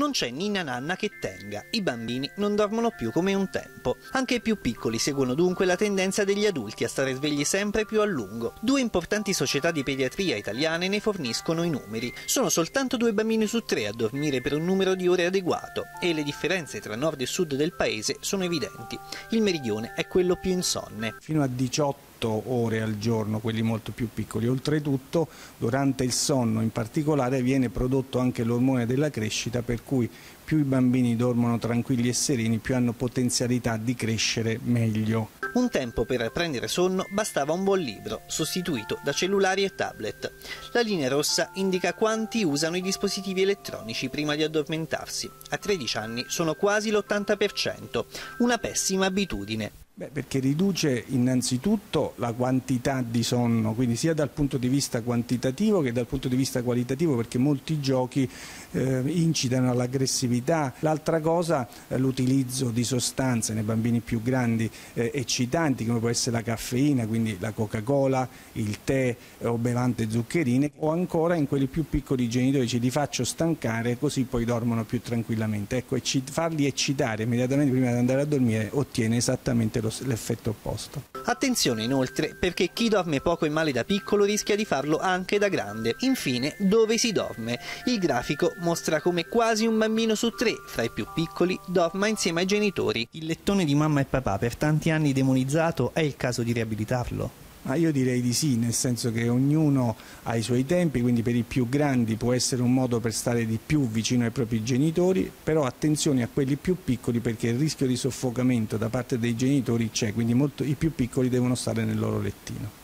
Non c'è ninna nanna che tenga, i bambini non dormono più come un tempo. Anche i più piccoli seguono dunque la tendenza degli adulti a stare svegli sempre più a lungo. Due importanti società di pediatria italiane ne forniscono i numeri. Sono soltanto due bambini su tre a dormire per un numero di ore adeguato e le differenze tra nord e sud del paese sono evidenti. Il meridione è quello più insonne. Fino a 18 ore al giorno, quelli molto più piccoli. Oltretutto, durante il sonno in particolare viene prodotto anche l'ormone della crescita, per cui più i bambini dormono tranquilli e sereni, più hanno potenzialità di crescere meglio. Un tempo per prendere sonno bastava un buon libro, sostituito da cellulari e tablet. La linea rossa indica quanti usano i dispositivi elettronici prima di addormentarsi. A 13 anni sono quasi l'80%, una pessima abitudine. Beh, perché riduce innanzitutto la quantità di sonno, quindi sia dal punto di vista quantitativo che dal punto di vista qualitativo, perché molti giochi eh, incitano all'aggressività. L'altra cosa è l'utilizzo di sostanze nei bambini più grandi eh, eccitanti, come può essere la caffeina, quindi la Coca-Cola, il tè eh, o bevande zuccherine, o ancora in quelli più piccoli genitori ci li faccio stancare così poi dormono più tranquillamente. Ecco, farli eccitare immediatamente prima di andare a dormire ottiene esattamente lo l'effetto opposto. Attenzione inoltre perché chi dorme poco e male da piccolo rischia di farlo anche da grande. Infine, dove si dorme? Il grafico mostra come quasi un bambino su tre fra i più piccoli dorma insieme ai genitori. Il lettone di mamma e papà per tanti anni demonizzato è il caso di riabilitarlo? Ma io direi di sì, nel senso che ognuno ha i suoi tempi, quindi per i più grandi può essere un modo per stare di più vicino ai propri genitori, però attenzione a quelli più piccoli perché il rischio di soffocamento da parte dei genitori c'è, quindi molto, i più piccoli devono stare nel loro lettino.